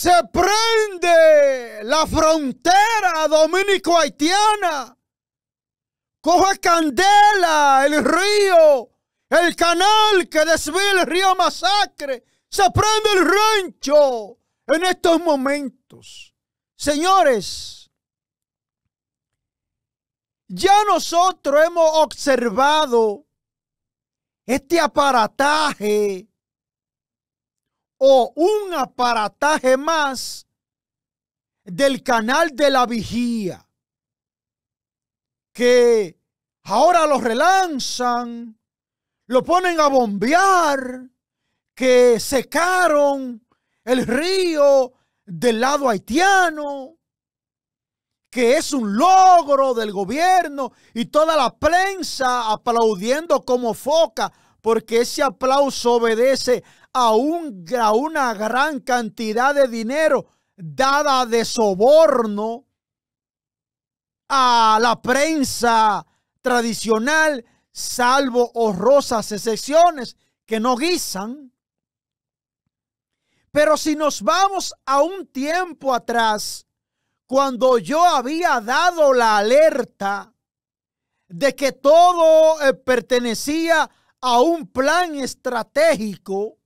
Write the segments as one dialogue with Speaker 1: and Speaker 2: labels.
Speaker 1: se prende la frontera dominico-haitiana. Coge candela el río, el canal que desvía el río Masacre. Se prende el rancho en estos momentos. Señores, ya nosotros hemos observado este aparataje o un aparataje más del canal de la vigía que ahora lo relanzan, lo ponen a bombear, que secaron el río del lado haitiano, que es un logro del gobierno y toda la prensa aplaudiendo como foca, porque ese aplauso obedece a, una gran cantidad de dinero dada de soborno a la prensa tradicional, salvo honrosas excepciones que no guisan. Pero si nos vamos a un tiempo atrás, cuando yo había dado la alerta de que todo eh, pertenecía a un plan estratégico,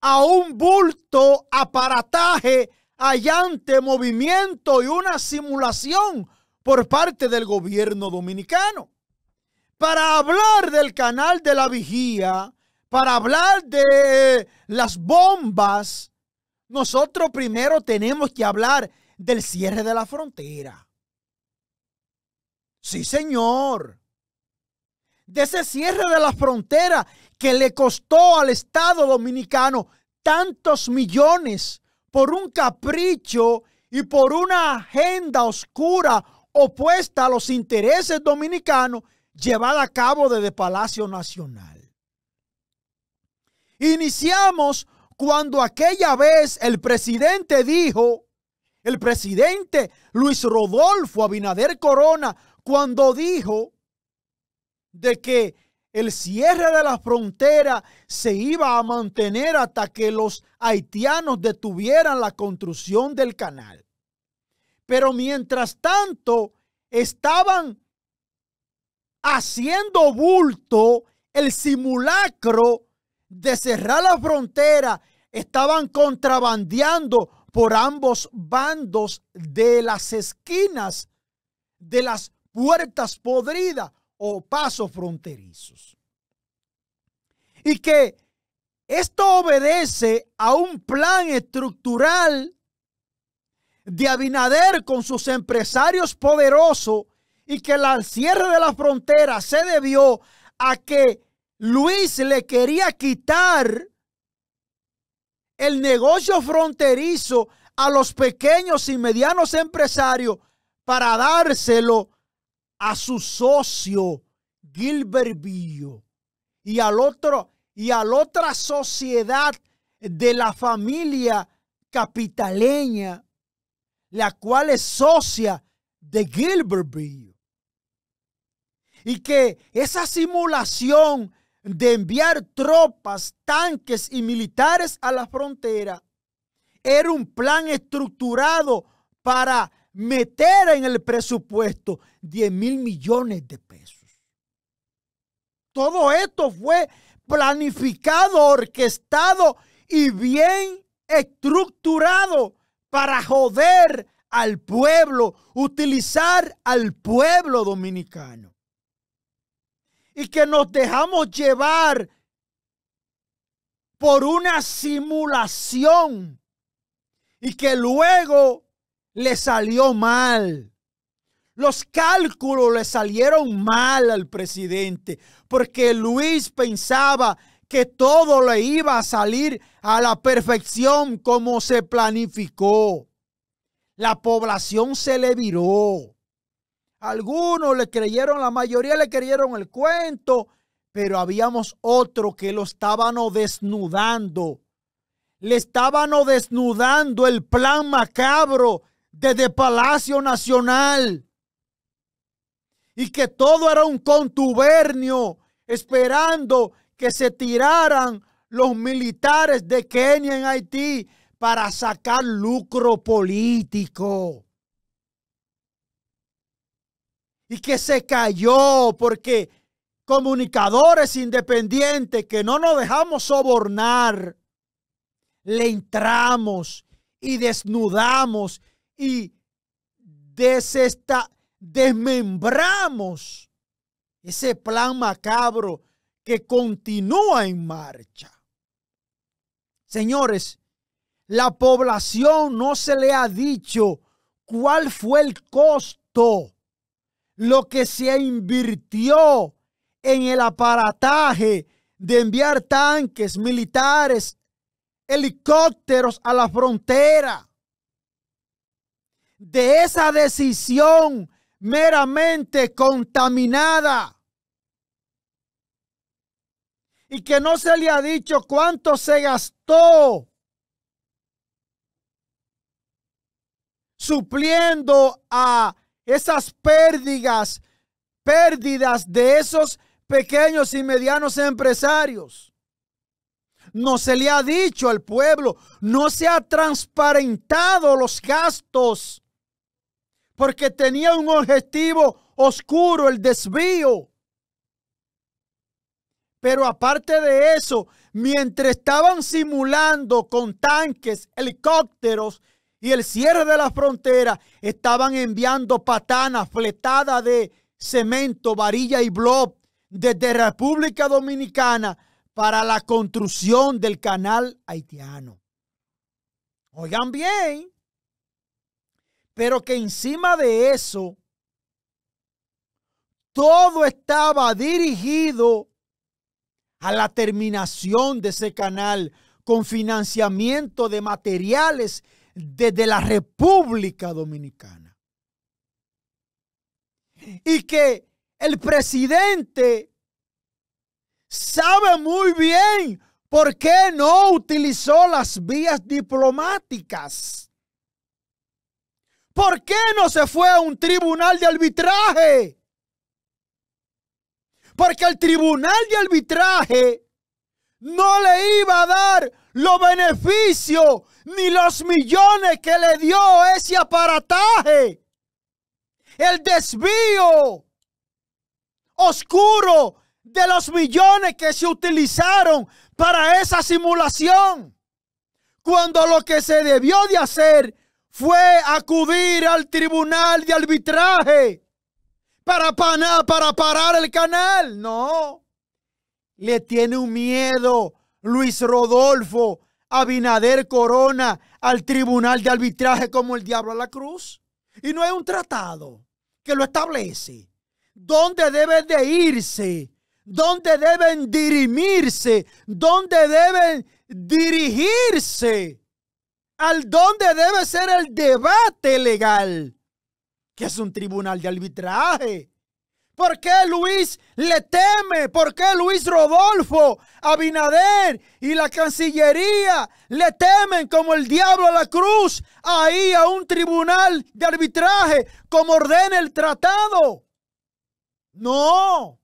Speaker 1: a un bulto, aparataje, allante, movimiento y una simulación por parte del gobierno dominicano. Para hablar del canal de la vigía, para hablar de las bombas, nosotros primero tenemos que hablar del cierre de la frontera. Sí, señor. De ese cierre de la frontera que le costó al Estado dominicano tantos millones por un capricho y por una agenda oscura opuesta a los intereses dominicanos llevada a cabo desde Palacio Nacional. Iniciamos cuando aquella vez el presidente dijo el presidente Luis Rodolfo Abinader Corona cuando dijo de que el cierre de la frontera se iba a mantener hasta que los haitianos detuvieran la construcción del canal. Pero mientras tanto estaban haciendo bulto el simulacro de cerrar la frontera, estaban contrabandeando por ambos bandos de las esquinas de las puertas podridas o pasos fronterizos. Y que esto obedece a un plan estructural de Abinader con sus empresarios poderosos y que el cierre de la frontera se debió a que Luis le quería quitar el negocio fronterizo a los pequeños y medianos empresarios para dárselo a su socio Gilbert Billo y al otro y a la otra sociedad de la familia capitaleña, la cual es socia de Gilbert Billo. Y que esa simulación de enviar tropas, tanques y militares a la frontera era un plan estructurado para meter en el presupuesto 10 mil millones de pesos. Todo esto fue planificado, orquestado y bien estructurado para joder al pueblo, utilizar al pueblo dominicano y que nos dejamos llevar por una simulación y que luego le salió mal. Los cálculos le salieron mal al presidente porque Luis pensaba que todo le iba a salir a la perfección como se planificó. La población se le viró. Algunos le creyeron, la mayoría le creyeron el cuento, pero habíamos otro que lo estaban desnudando. Le estaban desnudando el plan macabro desde Palacio Nacional. Y que todo era un contubernio esperando que se tiraran los militares de Kenia en Haití para sacar lucro político. Y que se cayó porque comunicadores independientes que no nos dejamos sobornar, le entramos y desnudamos y desesta, desmembramos ese plan macabro que continúa en marcha. Señores, la población no se le ha dicho cuál fue el costo, lo que se invirtió en el aparataje de enviar tanques militares, helicópteros a la frontera. De esa decisión meramente contaminada y que no se le ha dicho cuánto se gastó supliendo a esas pérdidas, pérdidas de esos pequeños y medianos empresarios. No se le ha dicho al pueblo, no se ha transparentado los gastos, porque tenía un objetivo oscuro, el desvío. Pero aparte de eso, mientras estaban simulando con tanques, helicópteros y el cierre de la frontera, estaban enviando patanas fletadas de cemento, varilla y blob desde República Dominicana para la construcción del canal haitiano. Oigan bien, pero que encima de eso, todo estaba dirigido a la terminación de ese canal con financiamiento de materiales desde la República Dominicana. Y que el presidente sabe muy bien por qué no utilizó las vías diplomáticas. ¿Por qué no se fue a un tribunal de arbitraje? porque el tribunal de arbitraje no le iba a dar los beneficios ni los millones que le dio ese aparataje. El desvío oscuro de los millones que se utilizaron para esa simulación. Cuando lo que se debió de hacer fue acudir al tribunal de arbitraje para, para parar el canal. No. Le tiene un miedo Luis Rodolfo Abinader Corona al tribunal de arbitraje como el diablo a la cruz. Y no hay un tratado que lo establece. ¿Dónde deben de irse? ¿Dónde deben dirimirse? ¿Dónde deben dirigirse? ¿Al dónde debe ser el debate legal? que es un tribunal de arbitraje. ¿Por qué Luis le teme? ¿Por qué Luis Rodolfo, Abinader y la Cancillería le temen como el diablo a la cruz ahí a un tribunal de arbitraje como ordena el tratado? No,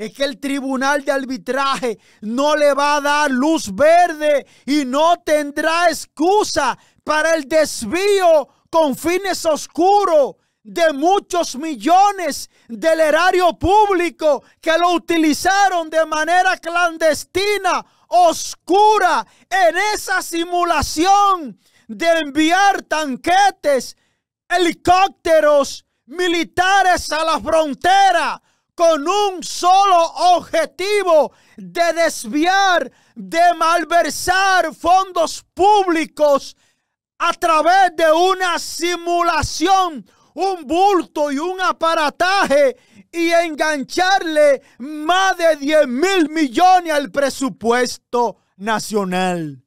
Speaker 1: es que el tribunal de arbitraje no le va a dar luz verde y no tendrá excusa para el desvío con fines oscuros de muchos millones del erario público que lo utilizaron de manera clandestina, oscura, en esa simulación de enviar tanquetes, helicópteros militares a la frontera con un solo objetivo de desviar, de malversar fondos públicos a través de una simulación un bulto y un aparataje y engancharle más de 10 mil millones al presupuesto nacional.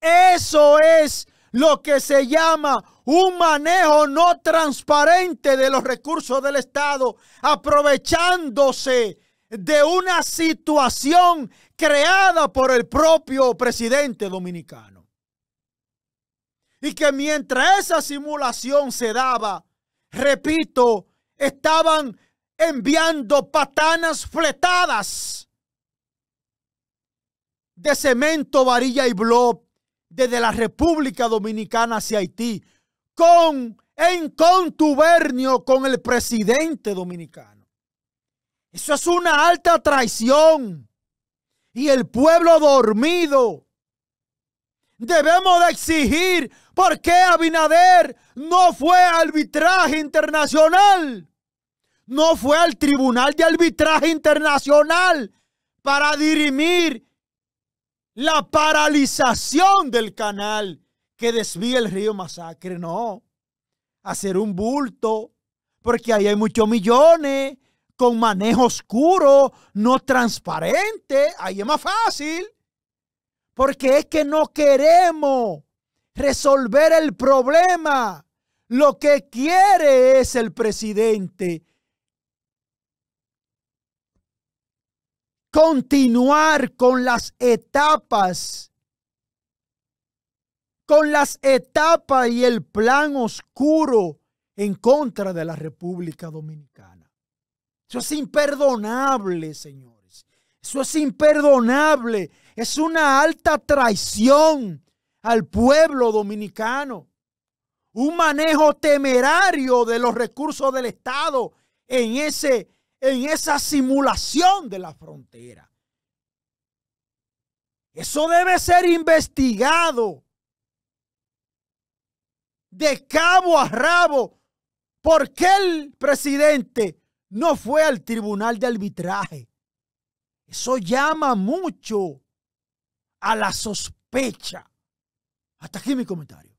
Speaker 1: Eso es lo que se llama un manejo no transparente de los recursos del Estado, aprovechándose de una situación creada por el propio presidente dominicano. Y que mientras esa simulación se daba, repito, estaban enviando patanas fletadas de cemento, varilla y blob, desde la República Dominicana hacia Haití con en contubernio con el presidente dominicano. Eso es una alta traición. Y el pueblo dormido. Debemos de exigir por qué Abinader no fue a arbitraje internacional. No fue al Tribunal de Arbitraje Internacional para dirimir la paralización del canal que desvía el río Masacre. No, hacer un bulto, porque ahí hay muchos millones con manejo oscuro, no transparente. Ahí es más fácil. Porque es que no queremos resolver el problema. Lo que quiere es el presidente continuar con las etapas, con las etapas y el plan oscuro en contra de la República Dominicana. Eso es imperdonable, señores. Eso es imperdonable. Es una alta traición al pueblo dominicano. Un manejo temerario de los recursos del Estado en ese en esa simulación de la frontera. Eso debe ser investigado de cabo a rabo. ¿Por qué el presidente no fue al tribunal de arbitraje? Eso llama mucho a la sospecha. Hasta aquí mi comentario.